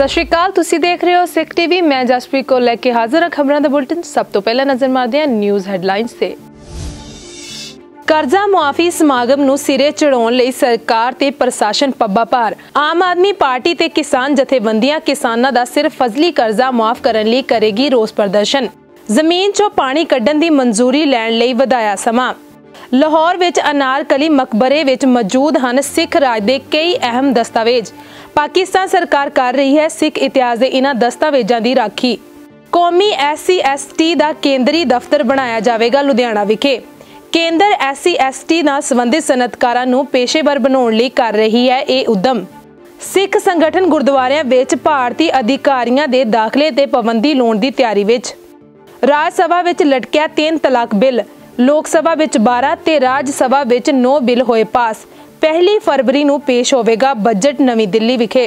ਸਤਿ ਸ਼੍ਰੀ ਅਕਾਲ, ਤੁਸੀਂ ਦੇਖ ਰਹੇ ਹੋ ਸਿੱਖ ਟੀਵੀ। ਮੈਂ ਜਸਪ੍ਰੀਤ ਕੋ ਲੈ ਕੇ ਹਾਜ਼ਰ ਹਾਂ ਖਬਰਾਂ ਦਾ ਬੁਲਟਨ। ਸਭ ਤੋਂ ਪਹਿਲਾਂ ਨਜ਼ਰ ਮਾਰਦੇ ਹਾਂ ਨਿਊਜ਼ ਹੈਡਲਾਈਨਸ ਤੇ। ਕਰਜ਼ਾ ਮੁਆਫੀ ਸਮਾਗਮ ਨੂੰ ਸਿਰੇ ਚੜਾਉਣ ਲਈ ਸਰਕਾਰ ਤੇ ਪ੍ਰਸ਼ਾਸਨ ਪੱਬਾ ਭਾਰ। ਆਮ ਆਦਮੀ ਪਾਰਟੀ ਤੇ ਕਿਸਾਨ ਜਥੇਬੰਦੀਆਂ ਕਿਸਾਨਾਂ ਦਾ ਸਿਰਫ ਫਜ਼ਲੀ ਕਰਜ਼ਾ ਮਾਫ ਕਰਨ ਲਈ ਕਰੇਗੀ ਰੋਸ ਪ੍ਰਦਰਸ਼ਨ। ਜ਼ਮੀਨ 'ਚੋਂ ਪਾਣੀ ਕੱਢਣ ਦੀ ਮਨਜ਼ੂਰੀ ਲੈਣ ਲਈ ਵਧਾਇਆ ਸਮਾਂ। ਲਾਹੌਰ ਵਿੱਚ ਅਨਾਰਕਲੀ ਮਕਬਰੇ ਵਿੱਚ ਮੌਜੂਦ ਹਨ ਸਿੱਖ ਰਾਜ ਦੇ ਕਈ ਅਹਿਮ ਦਸਤਾਵੇਜ਼। ਪਾਕਿਸਤਾਨ ਸਰਕਾਰ ਕਰ ਰਹੀ ਹੈ ਸਿੱਖ ਇਤਿਹਾਸ ਦੇ ਇਹਨਾਂ ਦਸਤਾਵੇਜ਼ਾਂ ਦੀ ਰਾਖੀ। ਕੌਮੀ ਐਸਸੀ ਦਾ ਕੇਂਦਰੀ ਦਫ਼ਤਰ ਬਣਾਇਆ ਜਾਵੇਗਾ ਲੁਧਿਆਣਾ ਵਿਖੇ। ਕੇਂਦਰ ਐਸਸੀ ਨਾਲ ਸੰਬੰਧਿਤ ਸਨਅਤਕਾਰਾਂ ਨੂੰ ਪੇਸ਼ੇਵਰ ਬਣਾਉਣ ਲਈ ਕਰ ਰਹੀ ਹੈ ਇਹ ਉਦਮ। ਸਿੱਖ ਸੰਗਠਨ ਗੁਰਦੁਆਰਿਆਂ ਵਿੱਚ ਭਾਰਤੀ ਅਧਿਕਾਰੀਆਂ ਦੇ ਦਾਖਲੇ ਤੇ ਪਾਬੰਦੀ ਲਾਉਣ ਦੀ ਤਿਆਰੀ ਵਿੱਚ। ਰਾਜ ਸਭਾ ਵਿੱਚ ਲਟਕਿਆ ਤਿੰਨ ਤਲਾਕ ਬਿੱਲ। ਲੋਕ ਸਭਾ ਵਿੱਚ 12 ਤੇ ਰਾਜ ਸਭਾ ਵਿੱਚ 9 ਬਿੱਲ ਹੋਏ ਪਾਸ। ਪਹਿਲੀ ਫਰਵਰੀ ਨੂੰ ਪੇਸ਼ ਹੋਵੇਗਾ ਬਜਟ ਨਵੀਂ ਦਿੱਲੀ ਵਿਖੇ।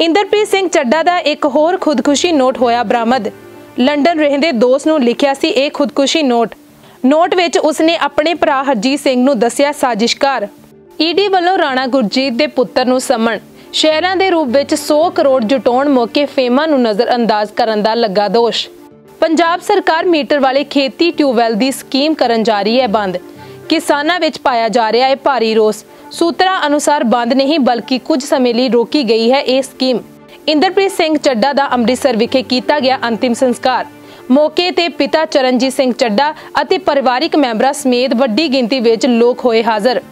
ਇੰਦਰਪ੍ਰੀਤ ਸਿੰਘ ਚੱਡਾ ਦਾ ਇੱਕ ਹੋਰ ਖੁਦਕੁਸ਼ੀ ਨੋਟ ਹੋਇਆ ਬਰਾਮਦ। ਲੰਡਨ ਰਹਿੰਦੇ ਦੋਸਤ ਨੂੰ ਲਿਖਿਆ ਸੀ ਇਹ ਖੁਦਕੁਸ਼ੀ ਨੋਟ। ਨੋਟ ਵਿੱਚ ਉਸਨੇ ਆਪਣੇ ਭਰਾ ਹਰਜੀਤ ਸਿੰਘ ਨੂੰ ਦੱਸਿਆ ਸਾਜ਼ਿਸ਼ਕਾਰ। ਈਡੀ ਵੱਲੋਂ ਰਾਣਾ ਗੁਰਜੀਤ ਦੇ ਪੁੱਤਰ ਨੂੰ ਸਮਣ ਸ਼ਹਿਰਾਂ ਦੇ ਰੂਪ ਵਿੱਚ 100 ਕਰੋੜ ਜੁਟਾਉਣ ਮੌਕੇ ਫੇਮਾ ਨੂੰ ਨਜ਼ਰ ਅੰਦਾਜ਼ ਕਰਨ ਦਾ ਲੱਗਾ ਦੋਸ਼। ਪੰਜਾਬ ਸਰਕਾਰ ਮੀਟਰ ਵਾਲੇ ਖੇਤੀ ਟਿਊਬਵੈਲ ਦੀ ਸਕੀਮ ਕਰਨ ਜਾ ਰਹੀ ਹੈ ਬੰਦ। ਕਿਸਾਨਾਂ ਵਿੱਚ ਪਾਇਆ ਜਾ ਰਿਹਾ ਹੈ ਭਾਰੀ ਰੋਸ। ਸੂਤਰਾਂ ਅਨੁਸਾਰ ਬੰਦ ਨਹੀਂ, ਬਲਕਿ ਕੁਝ ਸਮੇਂ ਲਈ ਰੋਕੀ ਗਈ ਹੈ ਇਹ ਸਕੀਮ। ਇੰਦਰਪ੍ਰੀਤ ਸਿੰਘ ਚੱਡਾ ਦਾ ਅੰਮ੍ਰਿਤਸਰ ਵਿਖੇ ਕੀਤਾ ਗਿਆ ਅੰਤਿਮ ਸੰਸਕਾਰ। ਮੌਕੇ ਤੇ ਪਿਤਾ ਚਰਨਜੀਤ ਸਿੰਘ ਚੱਡਾ ਅਤੇ ਪਰਿਵਾਰਿਕ ਮੈਂਬਰਾਂ ਸਮੇਤ ਵੱਡੀ ਗਿਣਤੀ ਵਿੱਚ ਲੋਕ ਹੋਏ ਹਾਜ਼ਰ।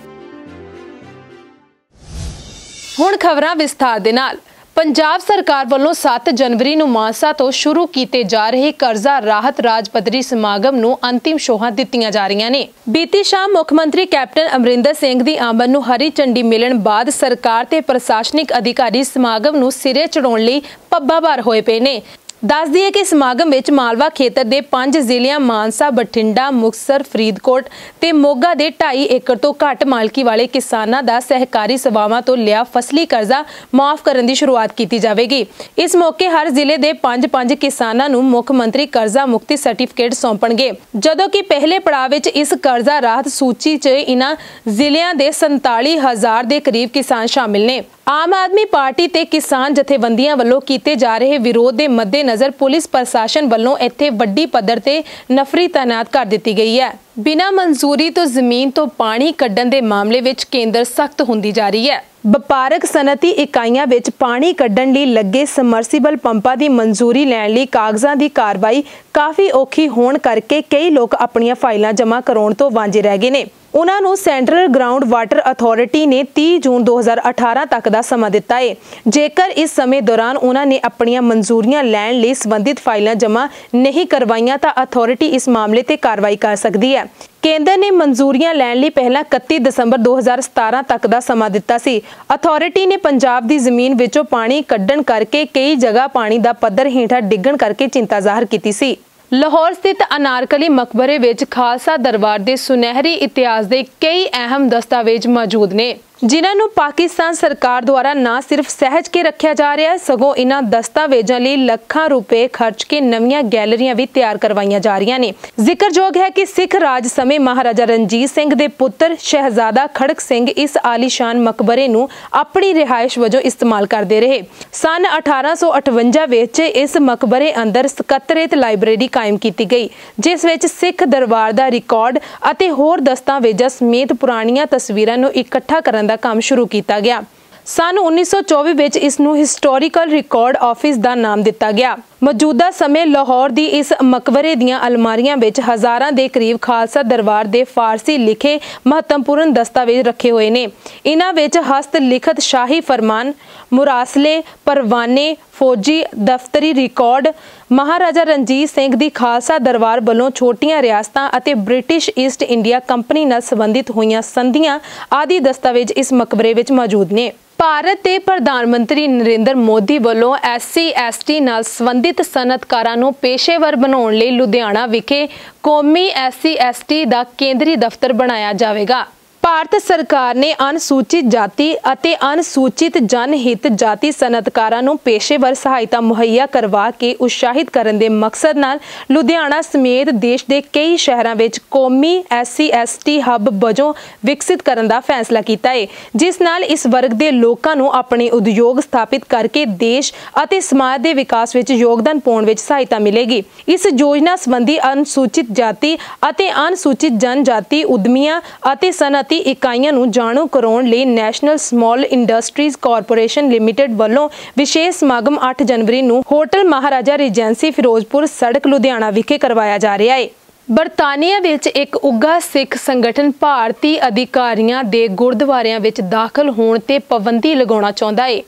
ਹੁਣ ਖਬਰਾਂ ਵਿਸਥਾਰ ਦੇ ਨਾਲ। ਪੰਜਾਬ ਸਰਕਾਰ ਵੱਲੋਂ 7 ਜਨਵਰੀ ਨੂੰ ਮਾਨਸਾ ਤੋਂ ਸ਼ੁਰੂ ਕੀਤੇ ਜਾ ਰਹੇ ਕਰਜ਼ਾ ਰਾਹਤ ਰਾਜ ਪੱਧਰੀ ਸਮਾਗਮ ਨੂੰ ਅੰਤਿਮ ਸ਼ੋਹਾਂ ਦਿੱਤੀਆਂ ਜਾ ਰਹੀਆਂ ਨੇ। ਬੀਤੀ ਸ਼ਾਮ ਮੁੱਖ ਮੰਤਰੀ ਕੈਪਟਨ ਅਮਰਿੰਦਰ ਸਿੰਘ ਦੀ ਆਮਦ ਨੂੰ ਹਰੀ ਝੰਡੀ ਮਿਲਣ ਬਾਅਦ ਸਰਕਾਰ ਤੇ ਪ੍ਰਸ਼ਾਸਨਿਕ ਅਧਿਕਾਰੀ ਸਮਾਗਮ ਨੂੰ ਸਿਰੇ ਚੜਾਉਣ ਲਈ ਪੱਬਾਂ ਭਾਰ ਹੋਏ ਪਏ ਨੇ। ਦੱਸ ਦਈਏ ਕਿ ਸਮਾਗਮ ਵਿੱਚ ਮਾਲਵਾ ਖੇਤਰ ਦੇ ਪੰਜ ਜ਼ਿਲ੍ਹਿਆਂ ਮਾਨਸਾ, ਬਠਿੰਡਾ, ਮੁਕਸਰ, ਫਰੀਦਕੋਟ ਤੇ ਮੋਗਾ ਦੇ 2.5 ਏਕੜ ਤੋਂ ਘੱਟ ਮਾਲਕੀ ਵਾਲੇ ਕਿਸਾਨਾਂ ਦਾ ਸਹਿਕਾਰੀ ਸਭਾਵਾਂ ਤੋਂ ਲਿਆ ਫਸਲੀ ਕਰਜ਼ਾ ਮਾਫ ਕਰਨ ਦੀ ਸ਼ੁਰੂਆਤ ਕੀਤੀ ਜਾਵੇਗੀ। ਇਸ ਮੌਕੇ ਹਰ ਜ਼ਿਲ੍ਹੇ ਦੇ 5-5 ਕਿਸਾਨਾਂ ਨੂੰ ਮੁੱਖ ਮੰਤਰੀ ਕਰਜ਼ਾ ਮੁਕਤੀ ਸਰਟੀਫਿਕੇਟ ਸੌਂਪਣਗੇ ਜਦੋਂ ਕਿ ਪਹਿਲੇ ਪੜਾਅ ਵਿੱਚ ਇਸ ਕਰਜ਼ਾ ਰਾਹਤ ਸੂਚੀ 'ਚ ਇਨ੍ਹਾਂ ਜ਼ਿਲ੍ਹਿਆਂ ਦੇ 47000 ਦੇ ਕਰੀਬ ਕਿਸਾਨ ਸ਼ਾਮਿਲ ਨੇ। ਆਮ ਆਦਮੀ ਪਾਰਟੀ ਤੇ ਕਿਸਾਨ ਜਥੇਬੰਦੀਆਂ ਵੱਲੋਂ ਕੀਤੇ ਜਾ ਰਹੇ ਵਿਰੋਧ ਦੇ ਮੱਦੇਨਜ਼ਰ ਪੁਲਿਸ ਪ੍ਰਸ਼ਾਸਨ ਵੱਲੋਂ ਇੱਥੇ ਵੱਡੀ ਪੱਧਰ ਤੇ ਨਫਰੀ ਤਾਇਨਾਤ ਕਰ ਦਿੱਤੀ ਗਈ ਹੈ। ਬਿਨਾ ਮਨਜ਼ੂਰੀ ਤੋਂ ਜ਼ਮੀਨ ਤੋਂ ਪਾਣੀ ਕੱਢਣ ਦੇ ਮਾਮਲੇ ਵਿੱਚ ਕੇਂਦਰ ਸਖਤ ਹੁੰਦੀ ਜਾ ਰਹੀ ਹੈ। ਵਪਾਰਕ ਸਨਅਤੀ ਇਕਾਈਆਂ ਵਿੱਚ ਪਾਣੀ ਕੱਢਣ ਲਈ ਲੱਗੇ ਸਮਰਸੀਬਲ ਪੰਪਾਂ ਦੀ ਮਨਜ਼ੂਰੀ ਲੈਣ ਲਈ ਕਾਗਜ਼ਾਂ ਦੀ ਕਾਰਵਾਈ ਕਾਫੀ ਔਖੀ ਹੋਣ ਕਰਕੇ ਕਈ ਲੋਕ ਆਪਣੀਆਂ ਫਾਈਲਾਂ ਜਮ੍ਹਾਂ ਕਰਾਉਣ ਤੋਂ ਵਾਂਝੇ ਰਹਿ ਗਏ ਨੇ। ਉਹਨਾਂ ਨੂੰ ਸੈਂਟਰਲ ਗਰਾਊਂਡ ਵਾਟਰ ਅਥਾਰਟੀ ਨੇ 30 ਜੂਨ 2018 ਤੱਕ ਦਾ ਸਮਾਂ ਦਿੱਤਾ ਹੈ ਜੇਕਰ ਇਸ ਸਮੇਂ ਦੌਰਾਨ ਉਹਨਾਂ ਨੇ ਆਪਣੀਆਂ ਮਨਜ਼ੂਰੀਆਂ ਲੈਣ ਲਈ ਸੰਬੰਧਿਤ ਫਾਈਲਾਂ ਜਮ੍ਹਾਂ ਨਹੀਂ ਕਰਵਾਈਆਂ ਤਾਂ ਅਥਾਰਟੀ ਇਸ ਮਾਮਲੇ ਤੇ ਕਾਰਵਾਈ ਕਰ ਸਕਦੀ ਹੈ। ਕੇਂਦਰ ਨੇ ਮਨਜ਼ੂਰੀਆਂ ਲੈਣ ਲਈ ਪਹਿਲਾਂ 31 ਦਸੰਬਰ 2017 ਤੱਕ ਦਾ ਸਮਾਂ ਦਿੱਤਾ ਸੀ। ਅਥਾਰਟੀ ਨੇ ਪੰਜਾਬ ਦੀ ਜ਼ਮੀਨ ਵਿੱਚੋਂ ਪਾਣੀ ਕੱਢਣ ਕਰਕੇ ਕਈ ਜਗ੍ਹਾ ਪਾਣੀ ਦਾ ਪੱਧਰ ਹੇਠਾਂ ਡਿੱਗਣ ਕਰਕੇ ਚਿੰਤਾ ਜ਼ਾਹਰ ਕੀਤੀ ਸੀ। ਲਾਹੌਰ ਸਥਿਤ ਅਨਾਰਕਲੀ ਮਕਬਰੇ ਵਿੱਚ ਖਾਲਸਾ ਦਰਬਾਰ ਦੇ ਸੁਨਹਿਰੀ ਇਤਿਹਾਸ ਦੇ ਕਈ ਅਹਿਮ ਦਸਤਾਵੇਜ਼ ਮੌਜੂਦ ਨੇ। ਜਿਨ੍ਹਾਂ ਨੂੰ ਪਾਕਿਸਤਾਨ ਸਰਕਾਰ ਦੁਆਰਾ ਨਾ ਸਿਰਫ ਸਹਿਜ ਕੇ ਰੱਖਿਆ ਜਾ ਰਿਹਾ ਹੈ, ਸਗੋਂ ਇਹਨਾਂ ਦਸਤਾਵੇਜ਼ਾਂ ਲਈ ਲੱਖਾਂ ਰੁਪਏ ਖਰਚ ਕੇ ਨਵੀਆਂ ਗੈਲਰੀਆਂ ਵੀ ਤਿਆਰ ਕਰਵਾਈਆਂ ਜਾ ਰਹੀਆਂ ਨੇ। ਜ਼ਿਕਰਯੋਗ ਹੈ ਕਿ ਸਿੱਖ ਰਾਜ ਸਮੇਂ ਮਹਾਰਾਜਾ ਰਣਜੀਤ ਸਿੰਘ ਦੇ ਪੁੱਤਰ ਸ਼ਹਿਜ਼ਾਦਾ ਖੜਕ ਸਿੰਘ ਇਸ ਆਲੀਸ਼ਾਨ ਮਕਬਰੇ ਨੂੰ ਆਪਣੀ ਰਿਹਾਇਸ਼ ਵਜੋਂ ਇਸਤੇਮਾਲ ਕਰਦੇ ਰਹੇ। ਸਨ 1858 ਵਿੱਚ ਇਸ ਮਕਬਰੇ ਅੰਦਰ ਸਕੱਤਰੇਤ ਲਾਇਬ੍ਰੇਰੀ ਕਾਇਮ ਕੀਤੀ ਗਈ, ਜਿਸ ਵਿੱਚ ਸਿੱਖ ਦਰਬਾਰ ਦਾ ਰਿਕਾਰਡ ਅਤੇ ਹੋਰ ਦਸਤਾਵੇਜ਼ਾਂ ਸਮੇਤ ਪੁਰਾਣੀਆਂ ਤਸਵੀਰਾਂ ਨੂੰ ਇਕੱਠਾ ਕਰਨ ਦਾ ਕੰਮ ਸ਼ੁਰੂ ਕੀਤਾ ਗਿਆ। ਸਨ 1924 ਵਿੱਚ ਇਸ ਨੂੰ ਹਿਸਟੋਰੀਕਲ ਰਿਕਾਰਡ ਆਫਿਸ ਦਾ ਨਾਮ ਦਿੱਤਾ ਗਿਆ। ਮੌਜੂਦਾ ਸਮੇਂ ਲਾਹੌਰ ਦੀ ਇਸ ਮਕਬਰੇ ਦੀਆਂ ਅਲਮਾਰੀਆਂ ਵਿੱਚ ਹਜ਼ਾਰਾਂ ਦੇ ਕਰੀਬ ਖਾਲਸਾ ਦਰਬਾਰ ਦੇ ਫਾਰਸੀ ਲਿਖੇ ਮਹੱਤਵਪੂਰਨ ਦਸਤਾਵੇਜ਼ ਰੱਖੇ ਹੋਏ ਨੇ। ਇਹਨਾਂ ਵਿੱਚ ਹਸਤ ਲਿਖਤ ਸ਼ਾਹੀ ਫਰਮਾਨ, ਮੁਰਾਸਲੇ, ਪਰਵਾਨੇ ਫੌਜੀ ਦਫ਼ਤਰੀ ਰਿਕਾਰਡ ਮਹਾਰਾਜਾ ਰਣਜੀਤ ਸਿੰਘ ਦੀ ਖਾਲਸਾ ਦਰਬਾਰ ਵੱਲੋਂ ਛੋਟੀਆਂ ਰਿਆਸਤਾਂ ਅਤੇ ਬ੍ਰਿਟਿਸ਼ ਈਸਟ ਇੰਡੀਆ ਕੰਪਨੀ ਨਾਲ ਸੰਬੰਧਿਤ ਹੋਈਆਂ ਸੰਧੀਆਂ ਆਦਿ ਦਸਤਾਵੇਜ਼ ਇਸ ਮਕਬਰੇ ਵਿੱਚ ਮੌਜੂਦ ਨੇ। ਭਾਰਤ ਦੇ ਪ੍ਰਧਾਨ ਮੰਤਰੀ ਨਰਿੰਦਰ ਮੋਦੀ ਵੱਲੋਂ ਐਸਸੀ, ਐਸਟੀ ਨਾਲ ਸੰਬੰਧਿਤ ਸਨਅਤਕਾਰਾਂ ਨੂੰ ਪੇਸ਼ੇਵਰ ਬਣਾਉਣ ਲਈ ਲੁਧਿਆਣਾ ਵਿਖੇ ਕੌਮੀ ਐਸਸੀ, ਐਸਟੀ ਦਾ ਕੇਂਦਰੀ ਦਫ਼ਤਰ ਬਣਾਇਆ ਜਾਵੇਗਾ। ਭਾਰਤ ਸਰਕਾਰ ਨੇ ਅਨੁਸੂਚਿਤ ਜਾਤੀ ਅਤੇ ਅਨੁਸੂਚਿਤ ਜਨਹਿਤ ਜਾਤੀ ਸਨਅਤਕਾਰਾਂ ਨੂੰ ਪੇਸ਼ੇਵਰ ਸਹਾਇਤਾ ਮੁਹੱਈਆ ਕਰਵਾ ਕੇ ਉਤਸ਼ਾਹਿਤ ਕਰਨ ਦੇ ਮਕਸਦ ਨਾਲ ਲੁਧਿਆਣਾ ਸਮੇਤ ਦੇਸ਼ ਦੇ ਕਈ ਸ਼ਹਿਰਾਂ ਵਿੱਚ ਕੌਮੀ ਐਸਸੀ ਐਸਟੀ ਹੱਬ ਵਜੋਂ ਵਿਕਸਿਤ ਕਰਨ ਦਾ ਫੈਸਲਾ ਕੀਤਾ ਹੈ ਜਿਸ ਨਾਲ ਇਸ ਵਰਗ ਦੇ ਲੋਕਾਂ ਨੂੰ ਆਪਣੇ ਉਦਯੋਗ ਸਥਾਪਿਤ ਕਰਕੇ ਦੇਸ਼ ਅਤੇ ਸਮਾਜ ਦੇ ਵਿਕਾਸ ਵਿੱਚ ਯੋਗਦਾਨ ਪਾਉਣ ਵਿੱਚ ਸਹਾਇਤਾ ਮਿਲੇਗੀ। ਇਸ ਯੋਜਨਾ ਸੰਬੰਧੀ ਅਨੁਸੂਚਿਤ ਜਾਤੀ ਅਤੇ ਅਨੁਸੂਚਿਤ ਜਨਜਾਤੀ, ਉਦਮੀਆਂ ਅਤੇ ਸਨਅਤ ਇਕਾਈਆਂ ਨੂੰ ਜਾਣੂ ਕਰਾਉਣ ਲਈ National Small Industries Corporation Limited ਵੱਲੋਂ ਵਿਸ਼ੇਸ਼ ਸਮਾਗਮ 8 ਜਨਵਰੀ ਨੂੰ ਹੋਟਲ ਮਹਾਰਾਜਾ ਰੀਜੈਂਸੀ ਫਿਰੋਜ਼ਪੁਰ ਸੜਕ ਲੁਧਿਆਣਾ ਵਿਖੇ ਕਰਵਾਇਆ ਜਾ ਰਿਹਾ ਹੈ। ਬਰਤਾਨੀਆ ਵਿੱਚ ਇੱਕ ਉੱਗਾ ਸਿੱਖ ਸੰਗਠਨ ਭਾਰਤੀ ਅਧਿਕਾਰੀਆਂ ਦੇ ਗੁਰਦੁਆਰਿਆਂ ਵਿੱਚ ਦਾਖਲ ਹੋਣ ਤੇ ਪਾਬੰਦੀ ਲਗਾਉਣਾ ਚਾਹੁੰਦਾ ਹੈ।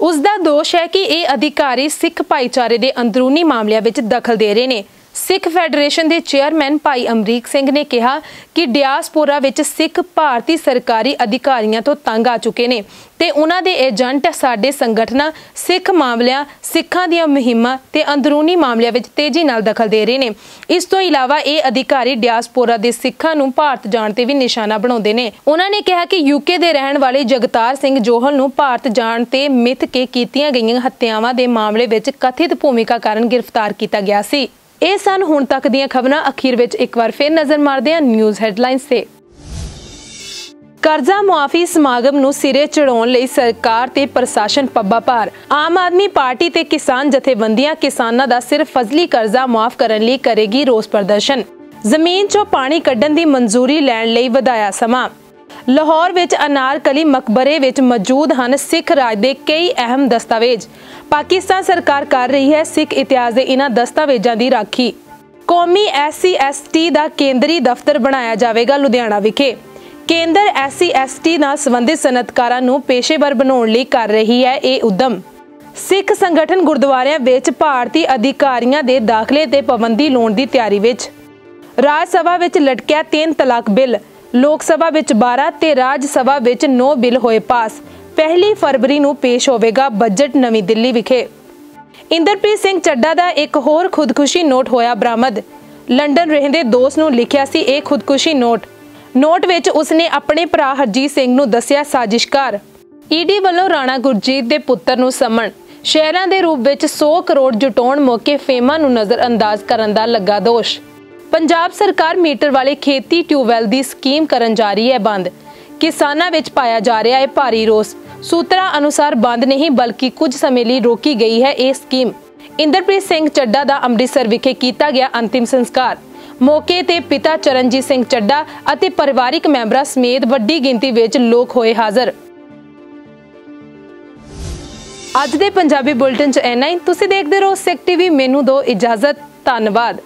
ਉਸ ਦਾ ਦੋਸ਼ ਹੈ ਕਿ ਇਹ ਅਧਿਕਾਰੀ ਸਿੱਖ ਭਾਈਚਾਰੇ ਦੇ ਅੰਦਰੂਨੀ ਮਾਮਲਿਆਂ ਵਿੱਚ ਦਖਲ ਦੇ ਰਹੇ ਨੇ। ਸਿੱਖ ਫੈਡਰੇਸ਼ਨ ਦੇ ਚੇਅਰਮੈਨ ਭਾਈ ਅਮਰੀਕ ਸਿੰਘ ਨੇ ਕਿਹਾ ਕਿ ਡਿਆਸਪੋਰਾ ਵਿੱਚ ਸਿੱਖ ਭਾਰਤੀ ਸਰਕਾਰੀ ਅਧਿਕਾਰੀਆਂ ਤੋਂ ਤੰਗ ਆ ਚੁੱਕੇ ਨੇ ਤੇ ਉਹਨਾਂ ਦੇ ਏਜੰਟ ਸਾਡੇ ਸੰਗਠਨਾਂ, ਸਿੱਖ ਮਾਮਲਿਆਂ, ਸਿੱਖਾਂ ਦੀਆਂ ਮੁਹਿੰਮਾਂ ਤੇ ਅੰਦਰੂਨੀ ਮਾਮਲਿਆਂ ਵਿੱਚ ਤੇਜ਼ੀ ਨਾਲ ਦਖਲ ਦੇ ਰਹੇ ਨੇ। ਇਸ ਤੋਂ ਇਲਾਵਾ ਇਹ ਅਧਿਕਾਰੀ ਡਿਆਸਪੋਰਾ ਦੇ ਸਿੱਖਾਂ ਨੂੰ ਭਾਰਤ ਜਾਣ ਤੇ ਵੀ ਨਿਸ਼ਾਨਾ ਬਣਾਉਂਦੇ ਨੇ। ਉਹਨਾਂ ਨੇ ਕਿਹਾ ਕਿ ਯੂਕੇ ਦੇ ਰਹਿਣ ਵਾਲੇ ਜਗਤਾਰ ਸਿੰਘ ਜੋਹਲ ਨੂੰ ਭਾਰਤ ਜਾਣ ਤੇ ਮਿੱਥ ਕੇ ਕੀਤੀਆਂ ਗਈਆਂ ਹੱਤਿਆਵਾਂ ਦੇ ਮਾਮਲੇ ਵਿੱਚ ਕਥਿਤ ਭੂਮਿਕਾ ਕਾਰਨ ਗ੍ਰਿਫਤਾਰ ਕੀਤਾ ਗਿਆ ਸੀ। ਇਹ ਸਨ ਹੁਣ ਤੱਕ ਦੀਆਂ ਖਬਰਾਂ। ਅਖੀਰ ਵਿੱਚ ਇੱਕ ਵਾਰ ਫਿਰ ਨਜ਼ਰ ਮਾਰਦੇ ਹਾਂ ਨਿਊਜ਼ ਹੈਡਲਾਈਨਸ ਤੇ। ਕਰਜ਼ਾ ਮੁਆਫੀ ਸਮਾਗਮ ਨੂੰ ਸਿਰੇ ਚੜਾਉਣ ਲਈ ਸਰਕਾਰ ਤੇ ਪ੍ਰਸ਼ਾਸਨ ਪੱਬਾ ਭਾਰ। ਆਮ ਆਦਮੀ ਪਾਰਟੀ ਤੇ ਕਿਸਾਨ ਜਥੇਬੰਦੀਆਂ ਕਿਸਾਨਾਂ ਦਾ ਸਿਰਫ ਫਜ਼ਲੀ ਕਰਜ਼ਾ ਮਾਫ ਕਰਨ ਲਈ ਕਰੇਗੀ ਰੋਸ ਪ੍ਰਦਰਸ਼ਨ। ਜ਼ਮੀਨ 'ਚੋਂ ਪਾਣੀ ਕੱਢਣ ਦੀ ਮਨਜ਼ੂਰੀ ਲੈਣ ਲਈ ਵਧਾਇਆ ਸਮਾਂ। ਲਾਹੌਰ ਵਿੱਚ ਅਨਾਰਕਲੀ ਮਕਬਰੇ ਵਿੱਚ ਮੌਜੂਦ ਹਨ ਸਿੱਖ ਰਾਜ ਦੇ ਕਈ ਅਹਿਮ ਦਸਤਾਵੇਜ਼। ਪਾਕਿਸਤਾਨ ਸਰਕਾਰ ਕਰ ਰਹੀ ਹੈ ਸਿੱਖ ਇਤਿਹਾਸ ਦੇ ਇਹਨਾਂ ਦਸਤਾਵੇਜ਼ਾਂ ਦੀ ਰਾਖੀ। ਕੌਮੀ ਐਸਸੀ ਦਾ ਕੇਂਦਰੀ ਦਫ਼ਤਰ ਬਣਾਇਆ ਜਾਵੇਗਾ ਲੁਧਿਆਣਾ ਵਿਖੇ। ਕੇਂਦਰ ਐਸਸੀ ਨਾਲ ਸੰਬੰਧਿਤ ਸਨਅਤਕਾਰਾਂ ਨੂੰ ਪੇਸ਼ੇਵਰ ਬਣਾਉਣ ਲਈ ਕਰ ਰਹੀ ਹੈ ਇਹ ਉਦਮ। ਸਿੱਖ ਸੰਗਠਨ ਗੁਰਦੁਆਰਿਆਂ ਵਿੱਚ ਭਾਰਤੀ ਅਧਿਕਾਰੀਆਂ ਦੇ ਦਾਖਲੇ ਤੇ ਪਾਬੰਦੀ ਲਾਉਣ ਦੀ ਤਿਆਰੀ ਵਿੱਚ। ਰਾਜ ਸਭਾ ਵਿੱਚ ਲਟਕਿਆ ਤਿੰਨ ਤਲਾਕ ਬਿੱਲ। ਲੋਕ ਸਭਾ ਵਿੱਚ 12 ਤੇ ਰਾਜ ਸਭਾ ਵਿੱਚ 9 ਬਿੱਲ ਹੋਏ ਪਾਸ। ਪਹਿਲੀ ਫਰਵਰੀ ਨੂੰ ਪੇਸ਼ ਹੋਵੇਗਾ ਬਜਟ ਨਵੀਂ ਦਿੱਲੀ ਵਿਖੇ। ਇੰਦਰਪ੍ਰੀਤ ਸਿੰਘ ਚੱਡਾ ਦਾ ਇੱਕ ਹੋਰ ਖੁਦਕੁਸ਼ੀ ਨੋਟ ਹੋਇਆ ਬਰਾਮਦ। ਲੰਡਨ ਰਹਿੰਦੇ ਦੋਸਤ ਨੂੰ ਲਿਖਿਆ ਸੀ ਇਹ ਖੁਦਕੁਸ਼ੀ ਨੋਟ। ਨੋਟ ਵਿੱਚ ਉਸਨੇ ਆਪਣੇ ਭਰਾ ਹਰਜੀਤ ਸਿੰਘ ਨੂੰ ਦੱਸਿਆ ਸਾਜ਼ਿਸ਼ਕਾਰ। ਈਡੀ ਵੱਲੋਂ ਰਾਣਾ ਗੁਰਜੀਤ ਦੇ ਪੁੱਤਰ ਨੂੰ ਸਮਣ ਸ਼ਹਿਰਾਂ ਦੇ ਰੂਪ ਵਿੱਚ 100 ਕਰੋੜ ਜੁਟਾਉਣ ਮੌਕੇ ਫੇਮਾ ਨੂੰ ਨਜ਼ਰ ਅੰਦਾਜ਼ ਕਰਨ ਦਾ ਲੱਗਾ ਦੋਸ਼। ਪੰਜਾਬ ਸਰਕਾਰ ਮੀਟਰ ਵਾਲੇ ਖੇਤੀ ਟਿਊਬਵੈਲ ਦੀ ਸਕੀਮ ਕਰਨ ਜਾ ਰਹੀ ਹੈ ਬੰਦ। ਕਿਸਾਨਾਂ ਵਿੱਚ ਪਾਇਆ ਜਾ ਰਿਹਾ ਹੈ ਭਾਰੀ ਰੋਸ। ਸੂਤਰਾਂ ਅਨੁਸਾਰ ਬੰਦ ਨਹੀਂ, ਬਲਕਿ ਕੁਝ ਸਮੇਂ ਲਈ ਰੋਕੀ ਗਈ ਹੈ ਇਹ ਸਕੀਮ। ਇੰਦਰਪ੍ਰੀਤ ਸਿੰਘ ਚੱਡਾ ਦਾ ਅੰਮ੍ਰਿਤਸਰ ਵਿਖੇ ਕੀਤਾ ਗਿਆ ਅੰਤਿਮ ਸੰਸਕਾਰ। ਮੌਕੇ ਤੇ ਪਿਤਾ ਚਰਨਜੀਤ ਸਿੰਘ ਚੱਡਾ ਅਤੇ ਪਰਿਵਾਰਿਕ ਮੈਂਬਰਾਂ ਸਮੇਤ ਵੱਡੀ ਗਿਣਤੀ ਵਿੱਚ ਲੋਕ ਹੋਏ ਹਾਜ਼ਰ। ਅੱਜ ਦੇ ਪੰਜਾਬੀ ਬੁਲਟਨ ਚ ਐਨਾ ਹੀ। ਤੁਸੀਂ ਦੇਖਦੇ ਰਹੋ ਸਿੱਖ ਟੀਵੀ, ਮੈਨੂੰ ਦੋ ਇਜਾਜ਼ਤ। ਧੰਨਵਾਦ।